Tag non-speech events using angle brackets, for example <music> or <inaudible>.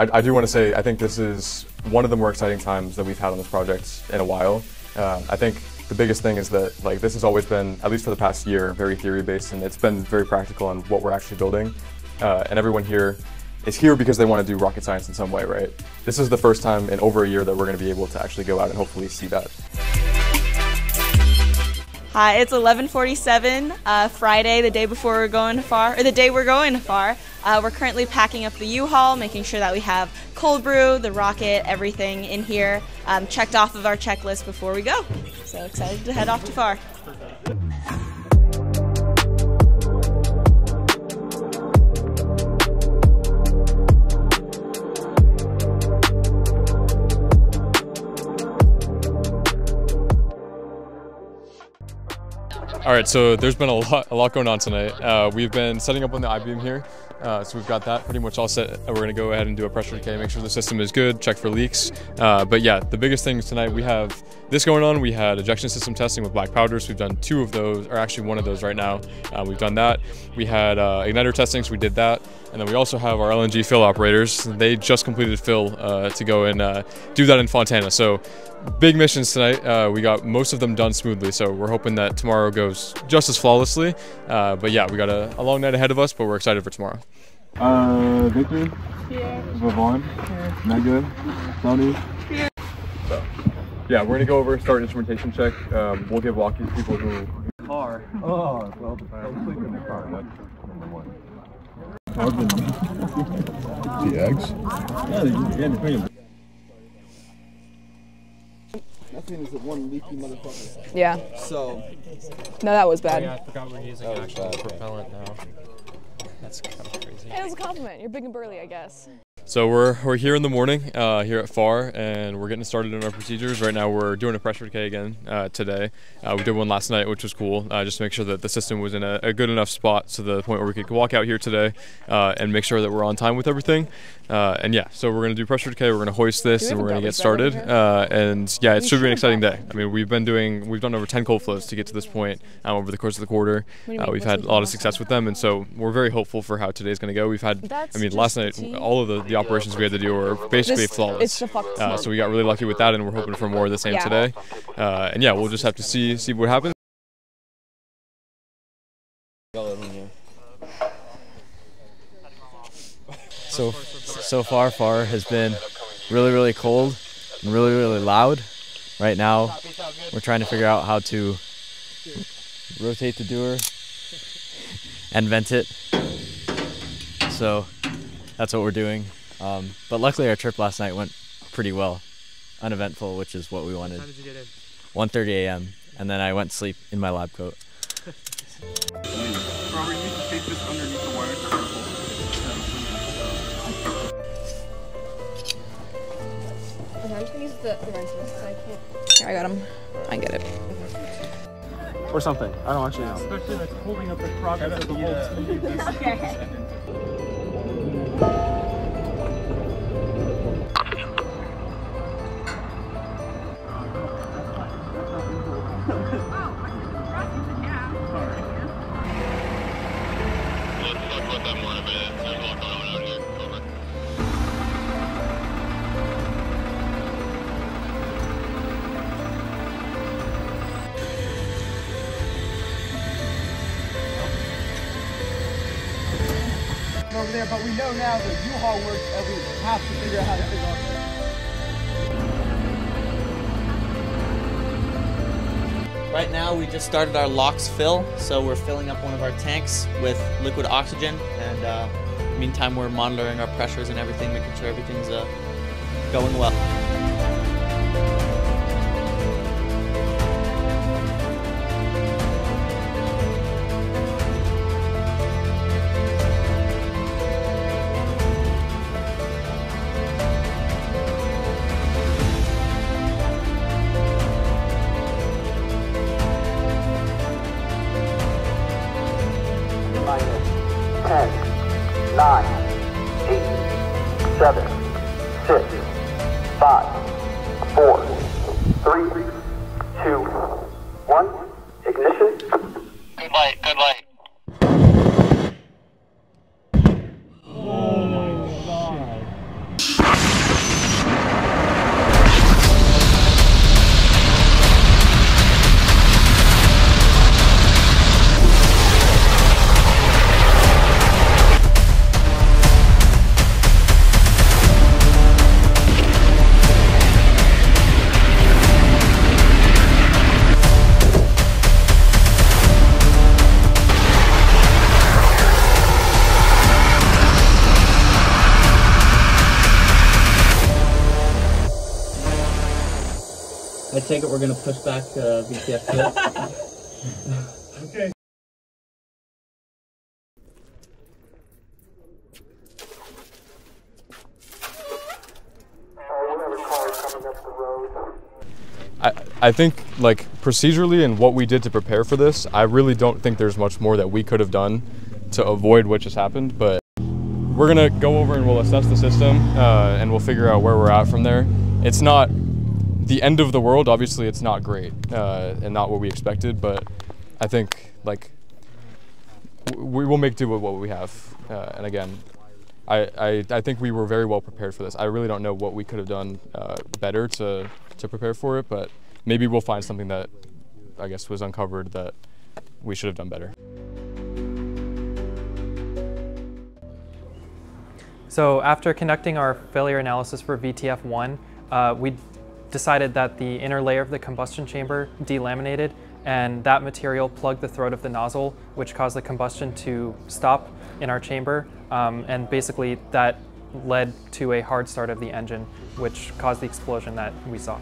I, I do want to say I think this is one of the more exciting times that we've had on this project in a while. Uh, I think the biggest thing is that like this has always been, at least for the past year, very theory based, and it's been very practical on what we're actually building. Uh, and everyone here is here because they want to do rocket science in some way, right? This is the first time in over a year that we're going to be able to actually go out and hopefully see that. Hi, it's 11:47 uh, Friday, the day before we're going to FAR, or the day we're going to FAR. Uh, we're currently packing up the U-Haul, making sure that we have cold brew, the rocket, everything in here, um, checked off of our checklist before we go. So excited to head off to FAR. All right, so there's been a lot, a lot going on tonight. Uh, we've been setting up on the I-beam here, uh, so we've got that pretty much all set. We're gonna go ahead and do a pressure decay, make sure the system is good, check for leaks. Uh, but yeah, the biggest things tonight, we have this going on. We had ejection system testing with black powders. We've done two of those, or actually one of those right now. Uh, we've done that. We had uh, igniter testing, so we did that. And then we also have our LNG fill operators. They just completed fill uh, to go and do that in Fontana. So big missions tonight. Uh, we got most of them done smoothly, so we're hoping that tomorrow goes just as flawlessly. Uh, but yeah, we got a, a, long night ahead of us, but we're excited for tomorrow. Uh, Victor? Yeah. Vaughn? Yeah. Mega? Tony? Yeah. So, yeah, we're gonna go over start instrumentation check. Um, we'll give walkies people who. Car. Oh, well, I was thinking the car. That's number one. <laughs> the eggs? Yeah, yeah, Nothing is a one leaky motherfucker. Yeah. So. No, that was bad. Oh, yeah, I forgot we're using actual propellant now. That's kind of crazy. It was a compliment. You're big and burly, I guess. So we're, we're here in the morning uh, here at FAR and we're getting started on our procedures. Right now we're doing a pressure decay again uh, today. Uh, we did one last night which was cool uh, just to make sure that the system was in a, a, good enough spot to the point where we could walk out here today uh, and make sure that we're on time with everything. Uh, and yeah, so we're going to do pressure decay, we're going to hoist this and we're going to get started. and yeah, it should be an exciting day. I mean we've been doing, we've done over 10 cold flows to get to this point um, over the course of the quarter. we've had a lot of success with them and so we're very hopeful for how today's going to go. We've had, I mean last night all of the, the operations we had to do were basically this, flawless. Uh, so we got really lucky with that, and we're hoping for more of the same yeah. today. Uh, and yeah, we'll just have to see see what happens. So so far, far has been really really cold and really really loud. Right now, we're trying to figure out how to rotate the dewar and vent it. So that's what we're doing. Um, but luckily, our trip last night went pretty well, uneventful, which is what we wanted. What time did you get in? 1:30 a.m. and then I went to sleep in my lab coat. Robert, you need to take this underneath the wire. Okay, I'm just gonna use the, the wrench because I can't. Here, I got him. I get it. Or something. I don't actually know. Especially like holding up the progress of the whole team. <laughs> <laughs> okay. Over there, but we know now that U-Haul works and we have to figure out how to figure out. Right now we just started our LOX fill, so we're filling up one of our tanks with liquid oxygen and uh, Meantime, we're monitoring our pressures and everything, making sure everything's uh, going well. Ten. I take it we're gonna push back uh, VTF two. <laughs> I, I think like procedurally and what we did to prepare for this, I really don't think there's much more that we could have done to avoid what just happened. But we're gonna go over and we'll assess the system uh, and we'll figure out where we're at from there. It's not the end of the world. Obviously, it's not great uh, and not what we expected. But I think like we will make do with what we have. Uh, and again, I, I, I think we were very well prepared for this. I really don't know what we could have done uh, better to, to prepare for it, but maybe we'll find something that I guess was uncovered that we should have done better. So after conducting our failure analysis for VTF-1, uh, we decided that the inner layer of the combustion chamber delaminated and that material plugged the throat of the nozzle, which caused the combustion to stop in our chamber. Um, and basically that led to a hard start of the engine, which caused the explosion that we saw.